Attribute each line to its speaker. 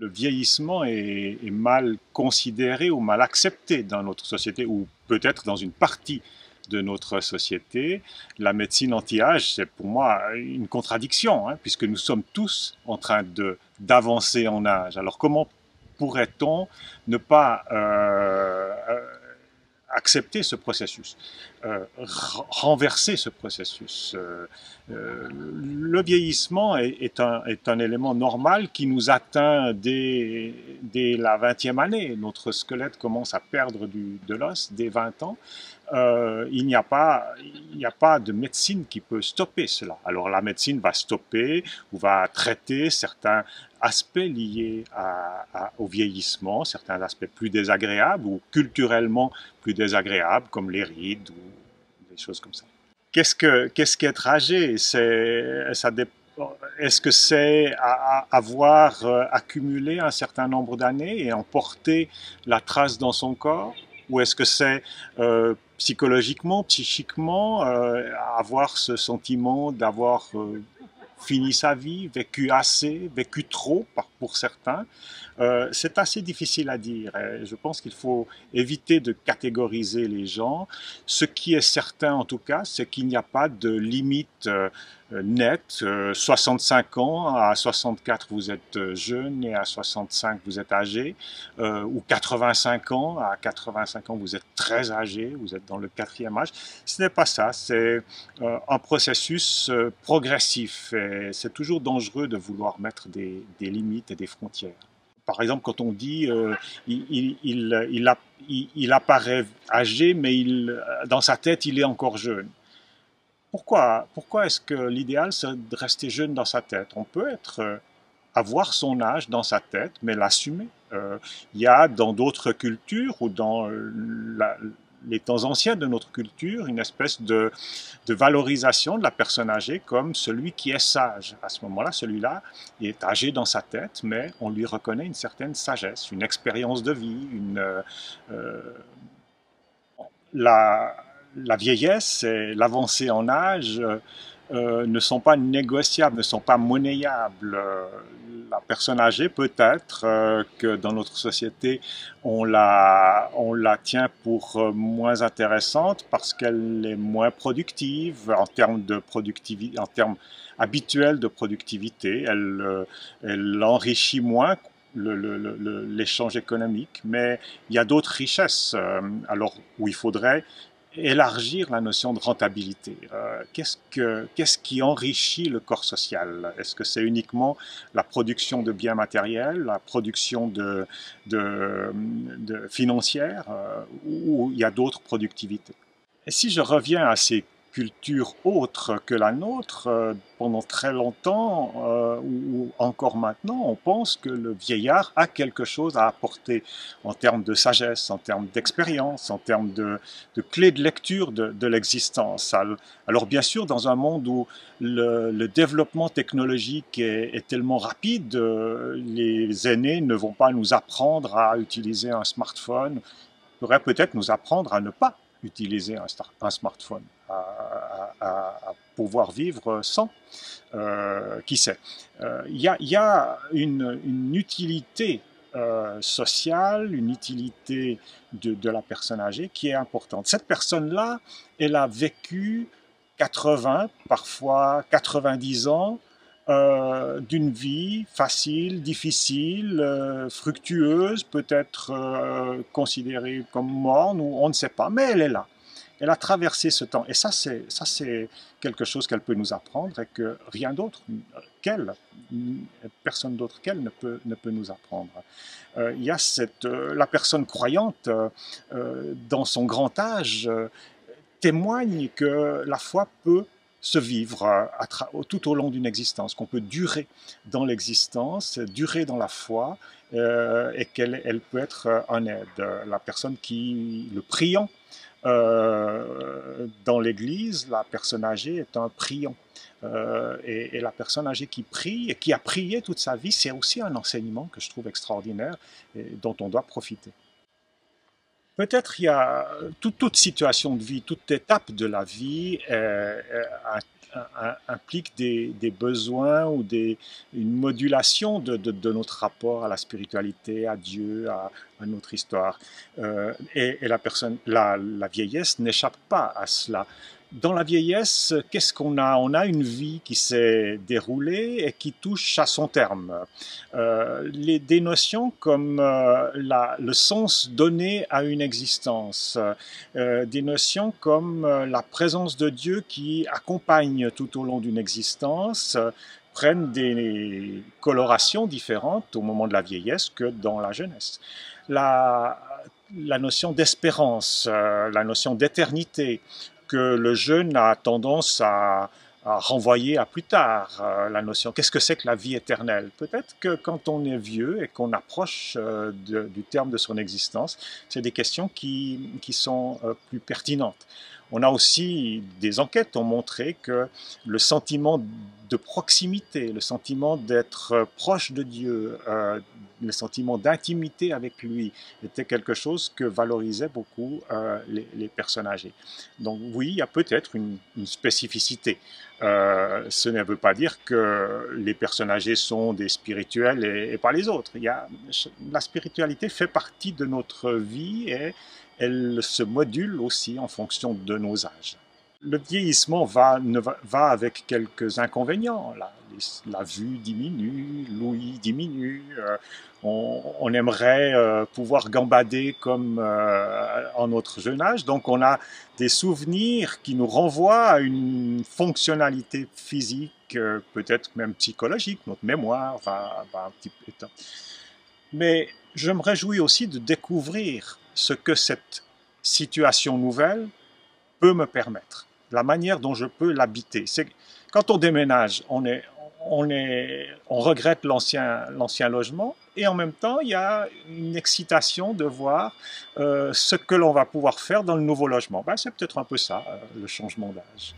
Speaker 1: Le vieillissement est, mal considéré ou mal accepté dans notre société, ou peut-être dans une partie de notre société. La médecine anti-âge, c'est pour moi une contradiction, hein, puisque nous sommes tous en train d'avancer en âge. Alors comment pourrait-on ne pas euh, euh, accepter ce processus, euh, renverser ce processus. Euh, euh, le vieillissement est, un, est, un, élément normal qui nous atteint dès, dès la 20e année. Notre squelette commence à perdre du, de l'os dès 20 ans. Euh, il n'y a pas, il n'y a pas de médecine qui peut stopper cela. Alors la médecine va stopper ou va traiter certains aspects liés au vieillissement, certains aspects plus désagréables ou culturellement plus désagréables, comme les rides ou des choses comme ça. Qu'est-ce que qu'est-ce qu'être âgé C'est est-ce que c'est avoir euh, accumulé un certain nombre d'années et emporter la trace dans son corps? Ou est-ce que c'est euh, psychologiquement, psychiquement, euh, avoir ce sentiment d'avoir euh, fini sa vie, vécu assez, vécu trop pour certains. Euh, c'est assez difficile à dire. je pense qu'il faut éviter de catégoriser les gens. Ce qui est certain en tout cas, c'est qu'il n'y a pas de limite euh, nette. 65 euh, ans, à 64 vous êtes jeune et à 65 vous êtes âgé, ou 85 ans, à 85 ans vous êtes très âgé, vous êtes dans le quatrième âge. Ce n'est pas ça, c'est un processus progressif c'est toujours dangereux de vouloir mettre des, limites et des frontières. Par exemple, quand on dit euh, il, il, apparaît âgé, mais il, dans sa tête, il est encore jeune. Pourquoi, pourquoi est-ce que l'idéal, c'est de rester jeune dans sa tête? On peut être, euh, avoir son âge dans sa tête, mais l'assumer. Euh, il y a dans d'autres cultures ou dans la, les temps anciens de notre culture, une espèce de, valorisation de la personne âgée comme celui qui est sage. À ce moment-là, celui-là est âgé dans sa tête, mais on lui reconnaît une certaine sagesse, une expérience de vie, une, euh, euh, la, la, vieillesse et l'avancée en âge euh, ne sont pas négociables, ne sont pas monnayables. La personne âgée, peut-être euh, que dans notre société, on la, tient pour euh, moins intéressante parce qu'elle est moins productive en termes de en termes habituels de productivité. Elle, elle enrichit moins l'échange économique, mais il y a d'autres richesses alors où il faudrait élargir la notion de rentabilité. Euh, qu'est-ce, que, qui enrichit le corps social? Est-ce que c'est uniquement la production de biens matériels, la production de, de financière, euh, ou il y a d'autres productivités? Et si je reviens à ces culture autre que la nôtre, euh, pendant très longtemps, euh, ou, encore maintenant, on pense que le vieillard a quelque chose à apporter en termes de sagesse, en termes d'expérience, en termes de, clés de lecture de, l'existence. Alors bien sûr, dans un monde où le, développement technologique est, est tellement rapide, euh, les aînés ne vont pas nous apprendre à utiliser un smartphone, ils pourraient peut-être nous apprendre à ne pas utiliser un, smartphone, à, pouvoir vivre sans. Euh, qui sait euh, Il y, a, une, utilité euh, sociale, une utilité de, la personne âgée qui est importante. Cette personne-là, elle a vécu 80, parfois 90 ans euh, d'une vie facile, difficile, euh, fructueuse, peut-être euh, considérée comme morne, ou on ne sait pas, mais elle est là. Elle a traversé ce temps. Et ça, c'est, quelque chose qu'elle peut nous apprendre et que rien d'autre qu'elle, personne d'autre qu'elle ne peut, ne peut nous apprendre. il y a cette, la personne croyante, dans son grand âge, témoigne que la foi peut se vivre euh, tout au long d'une existence, qu'on peut durer dans l'existence, durer dans la foi, euh, et qu'elle elle peut être en aide. La personne qui, le priant euh, dans l'Église, la personne âgée est un priant. et, et, la personne âgée qui prie et qui a prié toute sa vie, c'est aussi un enseignement que je trouve extraordinaire et dont on doit profiter. Peut-être il y a toute, toute, situation de vie, toute étape de la vie euh, euh, implique des, besoins ou des, une modulation de, notre rapport à la spiritualité, à Dieu, à, notre histoire. Euh, et, la, personne, la vieillesse n'échappe pas à cela dans la vieillesse, qu'est-ce qu'on a? On a une vie qui s'est déroulée et qui touche à son terme. Euh, les, des notions comme euh, le sens donné à une existence, euh, des notions comme la présence de Dieu qui accompagne tout au long d'une existence, prennent des colorations différentes au moment de la vieillesse que dans la jeunesse. La notion d'espérance, la notion d'éternité, que le jeune a tendance à, renvoyer à plus tard euh, la notion. Qu'est-ce que c'est que la vie éternelle? Peut-être que quand on est vieux et qu'on approche euh, du terme de son existence, c'est des questions qui, sont euh, plus pertinentes. On a aussi des enquêtes ont montré que le sentiment de proximité, le sentiment d'être proche de Dieu, euh, le sentiment d'intimité avec lui était quelque chose que valorisaient beaucoup euh, les, personnes âgées. Donc oui, il y a peut-être une, spécificité. Euh, ce ne veut pas dire que les personnes âgées sont des spirituels et, pas les autres. Il y a, la spiritualité fait partie de notre vie et elle se module aussi en fonction de nos âges. Le vieillissement va, avec quelques inconvénients. La, vue diminue, l'ouïe diminue. Euh, on, aimerait euh, pouvoir gambader comme euh, en notre jeune âge. Donc on a des souvenirs qui nous renvoient à une fonctionnalité physique, peut-être même psychologique. Notre mémoire va, va un petit peu. Mais je me réjouis aussi de découvrir ce que cette situation nouvelle peut me permettre, la manière dont je peux l'habiter. Quand on déménage, on est, on est, on regrette l'ancien, l'ancien logement, et en même temps, il y a une excitation de voir euh, ce que l'on va pouvoir faire dans le nouveau logement. Ben, c'est peut-être un peu ça, euh, le changement d'âge.